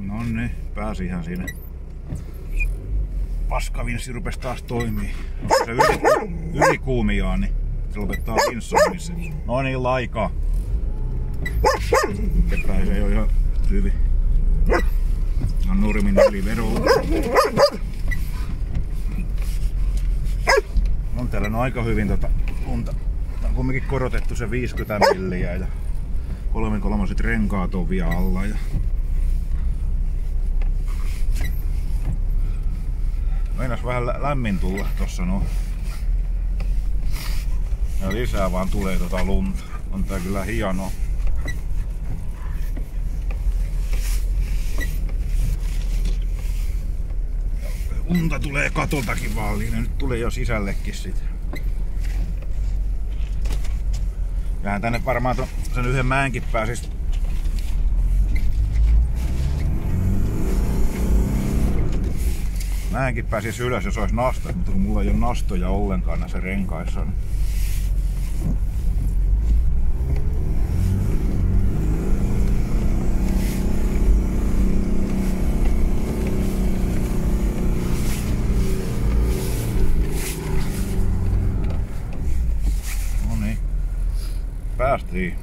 No niin, pääsi ihan siinä. Paskavinssi rupesi taas toimii. Onko se yli, ylikuumiaan, niin se lopettaa vinssaamisen. No niin, laika. Se ei ole ihan hyvin. No nurmin yli verolla. On täällä no aika hyvin tota lunta. On kumminkin korotettu se 50 milliä ja kolmen kolmoset renkaat on vielä alla. Ja Meinas vähän lämmin tulla tossa no. Ja lisää vaan tulee tota lunta. On tää kyllä hienoa. Unta tulee katoltakin vaaliin ja nyt tulee jo sisällekin sit. Vähän tänne varmaan ton, sen yhden mäenkin pääsis Mäenkin pääsis ylös, jos olisi nasta, mutta kun mulla ei ole nastoja ollenkaan näissä renkaissa. Niin päästiin